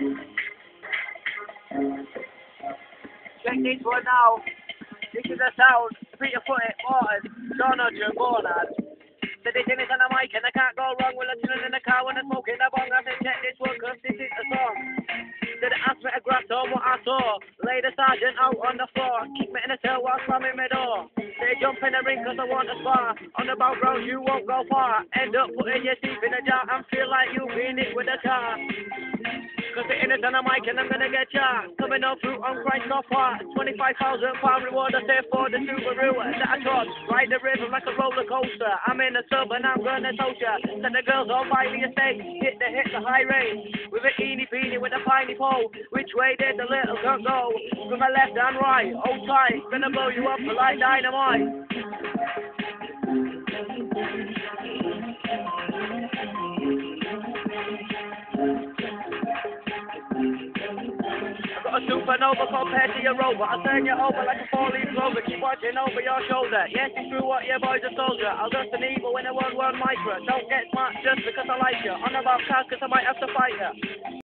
Check this one now. This is the sound. Peter Foote, Morton, Sean Hodgson, Bonard. So this is on the mic and I can't go wrong with listening in the car when I'm smoking a bong. I said check this one cause this is the song. Did it ask me to grab on what I saw? Lay the sergeant out on the floor. Kick me in the tail while slamming my door. Say jump in the ring cause I want to spar. On the background you won't go far. End up putting your teeth in a jar and feel like you been it with a car. Cause the inners on the mic and I'm gonna get ya. Coming up through on Christ off heart 25,000 pound reward I say for the Subaru that I trod Ride the river like a roller coaster. I'm in the sub and I'm gonna toast ya. Set the girls on by the estate Hit the hit the high range With a eeny beanie with a piney pole. Which way did the little girl go? From my left and right. Hold tight. Gonna blow you up like dynamite a supernova compared to your robot. I'll turn you over like a four-leaf clover. Keep watching over your shoulder. Yes, it's true what your boy's a soldier. I'll just an evil in a world world micro. Don't get smart just because I like you. On about cars cause I might have to fight you.